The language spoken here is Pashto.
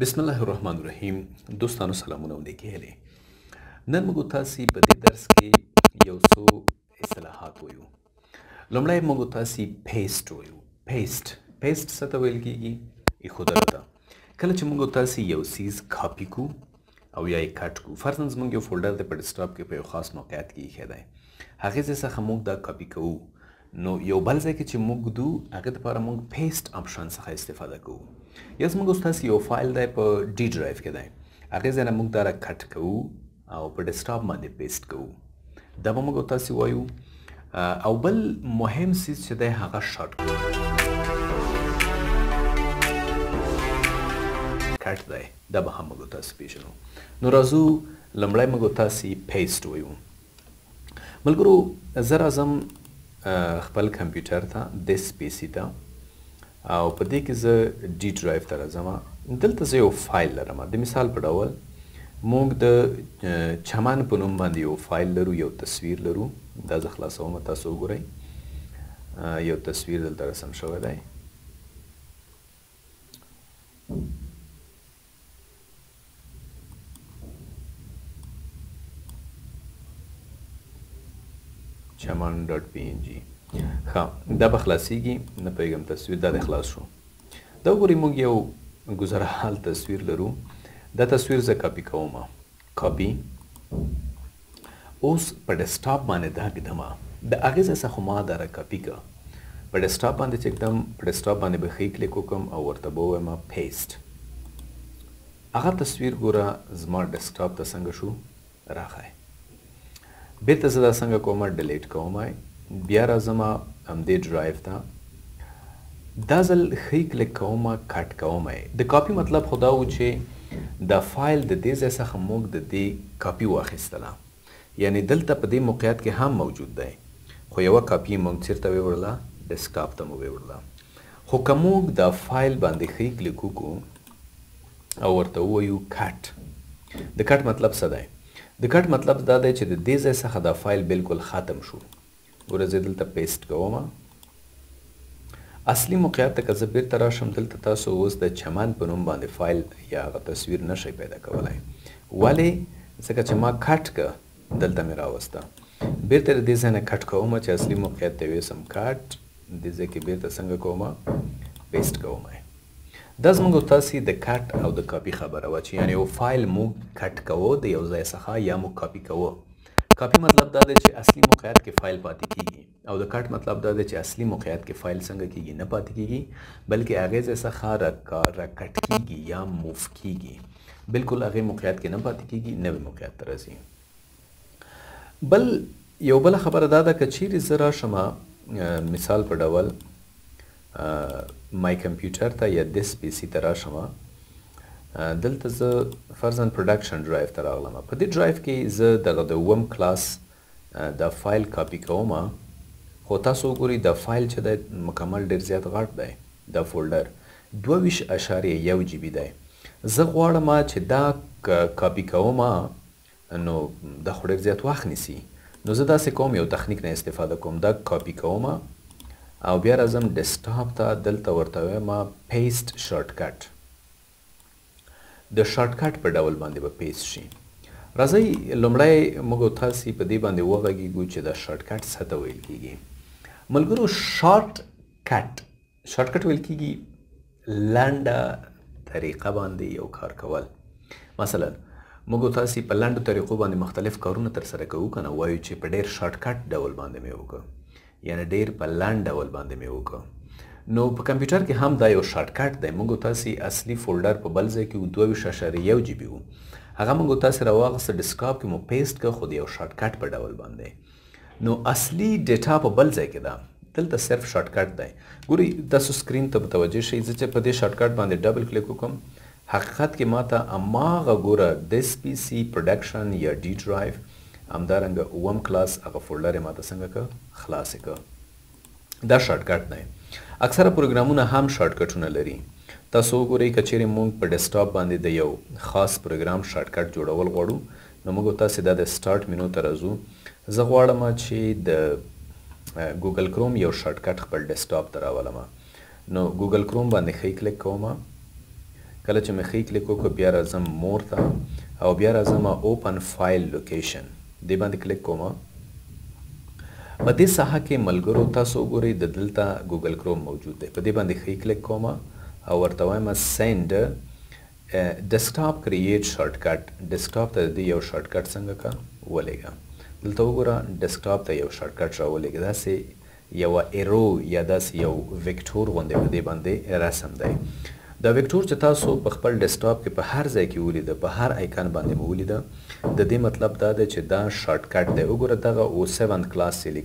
بسم الله الرحمن الرحیم دوستانو سلامونه او نیکې هیلې نن موږ تاسو په دې درس کې یو څو اصطلاحات وایو لومړی موږ تاسو پیسټ وایو پیسټ پیسټ څه ته ویل کیږي ایښودل ته کله چې موږ تاسو یو سیز کاپی کو او یا یې کټ کو فرضاً زموږ یو فولډر دی په ډیسکټاپ کې په یو خاص موقعیت کې ایښی دی هغې ځای څخه موږ دا کاپي کوو نو یو بل ځای کې چې موږ ږدو هغه لپاره موږ پیسټ آپشن څخه استفاده کوو یا زموږ ستاسو یو فایل دی په ډي ډرایو کې دی هغې ځای نه موږ دا را کټ کوو او په ډیسکټاپ باندې پیسټ کوو دا به موږ تاسو وایو او بل مهم سیز چې دی هغه شارټ کټ دی دا به هم موږ تاسو پیژنو نو راځو لمړی موږ تاسو پیسټ ویو ملګرو زه راځم خپل کمپیوټر ته دیس پیسی ته او په دې کې زه ډي ډرایو ته راځم دلته زه یو فایل لرم د مثال په ډول موږ د چمن په نوم باندې یو فایل لرو یو تصویر لرو دا زه خلاصوم تاسو وګورئ یو تصویر دلته رسم شوی دی چمن ډاټ پی ان جی ښه دا به خلاصیږي نه پوهېږم تصویر دا د خلاص شو دا وګورئ موږ یو ګذرحال تصویر لرو دا تصویر زه کاپي کوم کاپي اوس په ډیسکټاپ باندې دا ږدمه د هغې ځای څخه ما دا را کاپي کړه په ډیسکټاپ باندې چې ږدم په ډیسکټاپ باندې به ښی کلیک وکړم او ورته به ووایم پیسټ هغه تصویر ګوره زما ډیسکټاپ ته څنګه شو راغی بیرته زه دا سنګه کومه ډلیټ کوم بیا راځم همدې ډرایف ته دا ځل خی کلیک کوم کټ کوم د کاپی مطلب خو دا وو چی دا فایل د دې ځای څخه موږ د دې کاپی واخیستله یعنی دلته په دې موقعیت کې هم موجود دی خو یوه کاپی موږ چیرته ویوړله ډیسکټاپ ته مو ویوړله خو که موږ دا فایل باندې خی کلیک وکړو او ورته ووایو کټ. د کټ مطلب څه دی؟ د کټ مطلب دا دی چې د دې ځای څخه دا فایل بلکل ختم شو. ګوره زه یې دلته پیسټ کوم. اصلي موقعیت ته که زه بیرته راشم دلته تاسو اوس د چمن په نوم باندې فایل یا هغه تصویر نه شئ پیدا کولای. ولې؟ ځکه چې ما کټ که دلته مې راوسته. بیرته یې د دې ځای نه کټ کوم چې اصلي موقعیت ته یې ویسم. کټ. دې ځای کې بیرته څنګه کوم؟ پیسټ کوم یې. دا زموږ او تاسې د کټ او د کاپي خبره وه چې یعنې یو فایل موږ کټ کوو د یو ځای څخه یا موږ کاپي کوو. کاپي مطلب دا دی چې اصلي موقعیت کې فایل پاتې کیږي او د کټ مطلب دا دی چې اصلي موقعیت کې فایل څنګه کیږي نه پاتې کیږي بلکې هغې ځای څخه را کټ کیږي یا موف کیږي بلکل هغې موقعیت کې نه پاتې کیږي نوې موقعیت ته راځي. بل یو بله خبره دا ده که چیرې زه راشم مثال په ډول مای کمپیوټر ته یا دس پی سی ته راشم دلته زه فرضاً پروډکشن ډرایو ته راغلم په دې ډرایو کې زه دغه د اووم کلاس دا فایل کاپی کوم خو تاسو وګورئ دا فایل چې دی مکمل ډیر زیات غټ دی دا فولډر دوه ویشت اشاریه یو جی بي دی زه غواړم چې دا کاپی کوم نو دا خو ډیر زیات وخت نیسي نو زه داسې کوم یو تخنیک نه استفاده کوم دا کاپي کوم او بیا راځم ډیسکټاپ ته دلته ورته وایم پیسټ شارټ کټ د شارټ کټ په ډول باندې به پیسټ شي راځئ لومړی موږ او تاسو په دې باندې وغږیږو چې دا شارټ کټ څه ته ویل کیږي ملګرو شارټ کټ شارټکټ ویل کیږي لنډه طریقه باندې یو کار کول مثلا موږ تاسو په لنډو طریقو باندې مختلف کارونه تر سره کوو کنه وایو چې په ډیر شارټکټ ډول باندې مې وکړ یعنی ډیر په لنډ ډول باندې مې وکړ نو په کمپیوټر کې هم دا یو شارټ کټ دی موږ تاسو اصلي فولډر په بل ځای کې 22.1 جی بي وو هغه موږ تاسو راوغسته ډیسکټاپ کې مو پیسټ کړ خو د یو شارټ کټ په ډول باندې نو اصلي ډیټا په بل ځای کې ده دلته صرف شارټ کټ دی ګوري تاسو سکرین ته متوجه شئ زه چې په دې شارټ کټ باندې ډبل کلیک وکم حقیقت کې ماته اماغه ګوره دیس پی سی پروډکشن یا ډی ډرایو همدارنګه اوم کلاس هغه فولډر ماته څنګه که خلاص که دا شارټ کټ دی اکثره پروګرامونه هم شارټ کټونه لري تاسو وګورئ که چیرې موږ په ډیسکټاپ باندې د یو خاص پروګرام شارټ کټ جوړول غواړو نو موږ او تاسو دا د سټارټ مینو ته راځو زه غواړم چې د ګوګل کروم یو شارټ کټ خپل ډیسکټاپ ته راولم نو ګوګل کروم باندې ښی کلیک کوم کله چې مې ښی کلیک وکړ بیا راځم مور ته او بیا راځم اوپن فایل لوکیشن دې باندې کلیک کوم په دې ساحه کې ملګرو تاسو وګورئ د دلته ګوګل کروم موجود دی په دې باندې ښی کلیک کوم او ورته وایم سند ډیسکټاپ کریټ شارټ کټ ډیسکټاپ ته د دې یو شارټ کټ څنګه کا ولېږه دلته وګوره ډیسکټاپ ته یو شارټ کټ راولېږه داسې یوه ایرو یا داسې یو ویکټور غوندې په دې باندې رسم دی. دا ویکټور چې تاسو په خپل ډیسکټاپ کې په هر ځای کې ولیده، په هر ایکن باندې مو ولیده، د دې مطلب دا دی چې دا شارټ کټ دی. وګوره دغه او سیونت کلاس یې لیکلی.